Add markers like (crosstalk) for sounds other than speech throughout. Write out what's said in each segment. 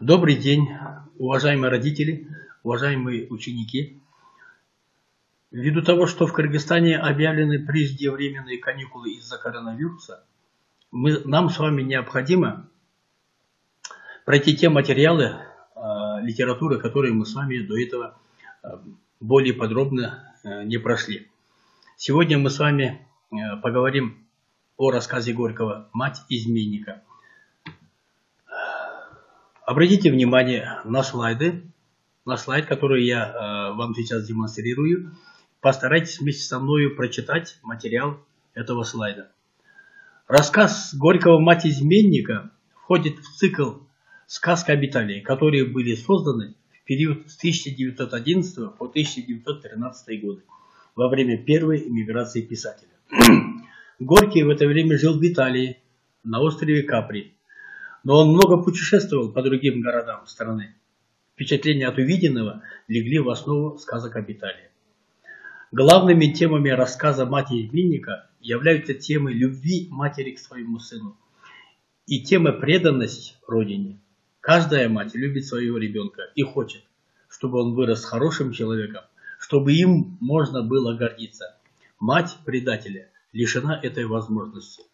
Добрый день, уважаемые родители, уважаемые ученики. Ввиду того, что в Кыргызстане объявлены преждевременные каникулы из-за коронавируса, мы, нам с вами необходимо пройти те материалы э, литературы, которые мы с вами до этого э, более подробно э, не прошли. Сегодня мы с вами э, поговорим о рассказе Горького «Мать изменника». Обратите внимание на слайды, на слайд, который я э, вам сейчас демонстрирую. Постарайтесь вместе со мной прочитать материал этого слайда. Рассказ Горького «Мать изменника» входит в цикл «Сказка обиталий», которые были созданы в период с 1911 по 1913 годы, во время первой эмиграции писателя. (clears throat) Горький в это время жил в Италии, на острове Капри, но он много путешествовал по другим городам страны. Впечатления от увиденного легли в основу сказок обиталия. Главными темами рассказа матери изменника являются темы любви матери к своему сыну и тема преданность родине. Каждая мать любит своего ребенка и хочет, чтобы он вырос хорошим человеком, чтобы им можно было гордиться. Мать предателя лишена этой возможности.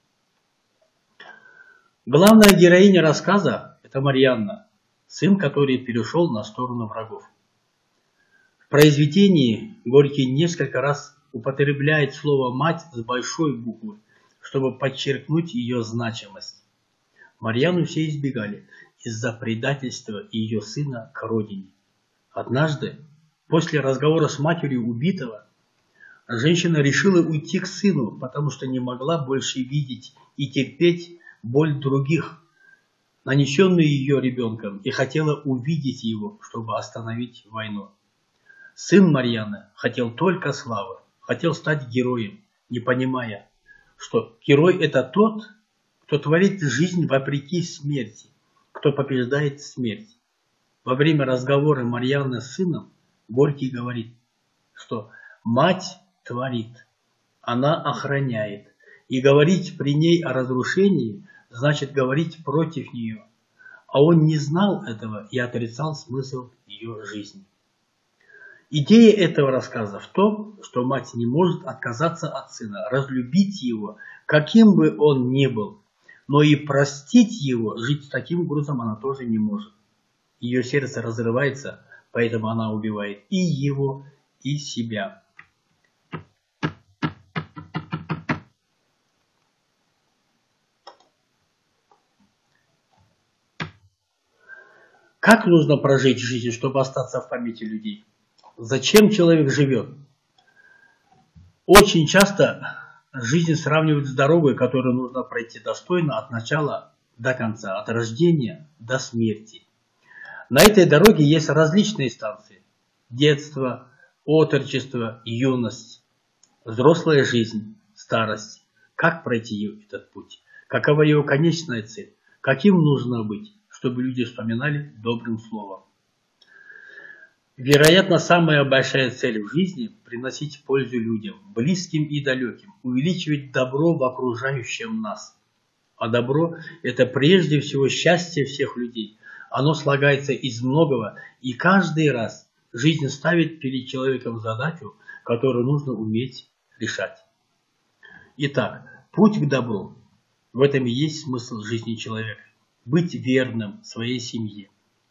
Главная героиня рассказа – это Марьянна, сын, который перешел на сторону врагов. В произведении Горький несколько раз употребляет слово «мать» с большой буквы, чтобы подчеркнуть ее значимость. Марьяну все избегали из-за предательства ее сына к родине. Однажды, после разговора с матерью убитого, женщина решила уйти к сыну, потому что не могла больше видеть и терпеть боль других, нанесенную ее ребенком, и хотела увидеть его, чтобы остановить войну. Сын Марьяны хотел только славы, хотел стать героем, не понимая, что герой это тот, кто творит жизнь вопреки смерти, кто побеждает смерть. Во время разговора Марьяны с сыном Горький говорит, что мать творит, она охраняет, и говорить при ней о разрушении значит говорить против нее. А он не знал этого и отрицал смысл ее жизни. Идея этого рассказа в том, что мать не может отказаться от сына, разлюбить его, каким бы он ни был, но и простить его, жить с таким грузом она тоже не может. Ее сердце разрывается, поэтому она убивает и его, и себя. Как нужно прожить жизнь, чтобы остаться в памяти людей? Зачем человек живет? Очень часто жизнь сравнивают с дорогой, которую нужно пройти достойно от начала до конца, от рождения до смерти. На этой дороге есть различные станции. Детство, отрочество, юность, взрослая жизнь, старость. Как пройти этот путь? Какова его конечная цель? Каким нужно быть? Чтобы люди вспоминали добрым словом. Вероятно, самая большая цель в жизни – приносить пользу людям, близким и далеким, увеличивать добро в окружающем нас. А добро – это прежде всего счастье всех людей. Оно слагается из многого, и каждый раз жизнь ставит перед человеком задачу, которую нужно уметь решать. Итак, путь к добру – в этом и есть смысл жизни человека быть верным своей семье,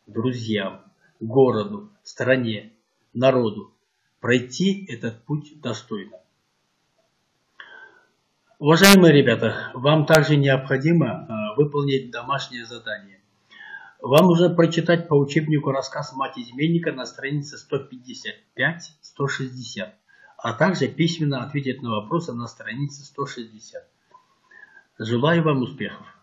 друзьям, городу, стране, народу, пройти этот путь достойно. Уважаемые ребята, вам также необходимо а, выполнить домашнее задание. Вам нужно прочитать по учебнику рассказ «Мать изменника» на странице 155-160, а также письменно ответить на вопросы на странице 160. Желаю вам успехов!